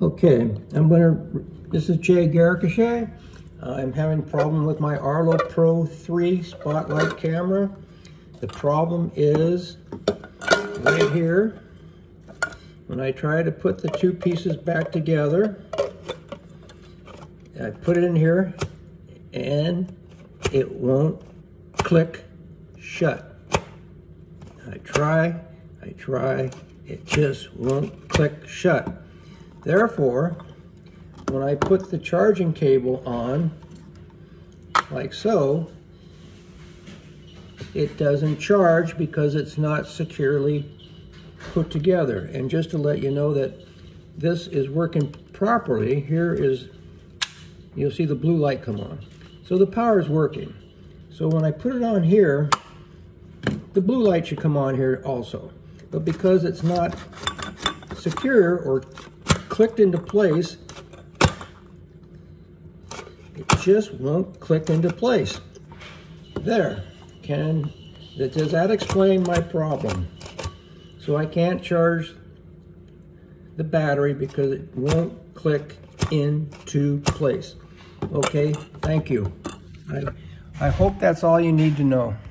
Okay, I'm gonna, this is Jay Garacochea. I'm having a problem with my Arlo Pro 3 spotlight camera. The problem is right here. When I try to put the two pieces back together, I put it in here and it won't click shut. I try, I try, it just won't click shut. Therefore, when I put the charging cable on, like so, it doesn't charge because it's not securely put together. And just to let you know that this is working properly, here is, you'll see the blue light come on. So the power is working. So when I put it on here, the blue light should come on here also. But because it's not secure or clicked into place, it just won't click into place. There, can, does that explain my problem? So I can't charge the battery because it won't click into place. Okay, thank you. I, I hope that's all you need to know.